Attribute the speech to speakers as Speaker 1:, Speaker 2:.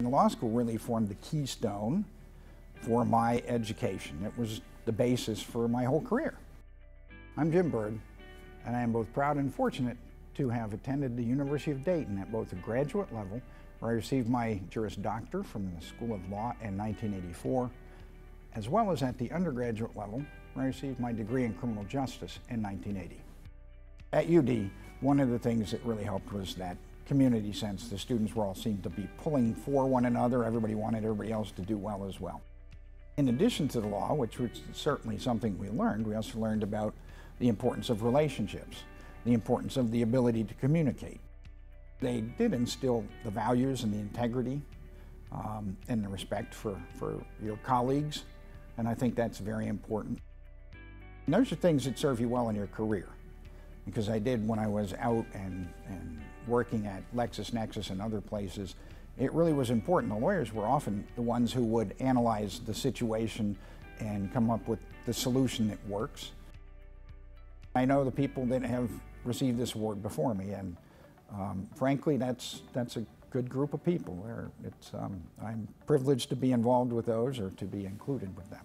Speaker 1: The law school really formed the keystone for my education. It was the basis for my whole career. I'm Jim Byrd, and I am both proud and fortunate to have attended the University of Dayton at both the graduate level, where I received my Juris Doctor from the School of Law in 1984, as well as at the undergraduate level, where I received my degree in criminal justice in 1980. At UD, one of the things that really helped was that community sense. The students were all seemed to be pulling for one another. Everybody wanted everybody else to do well as well. In addition to the law, which was certainly something we learned, we also learned about the importance of relationships, the importance of the ability to communicate. They did instill the values and the integrity um, and the respect for, for your colleagues, and I think that's very important. And those are things that serve you well in your career, because I did when I was out and, and working at LexisNexis and other places, it really was important. The lawyers were often the ones who would analyze the situation and come up with the solution that works. I know the people that have received this award before me, and um, frankly, that's, that's a good group of people. It's, um, I'm privileged to be involved with those or to be included with them.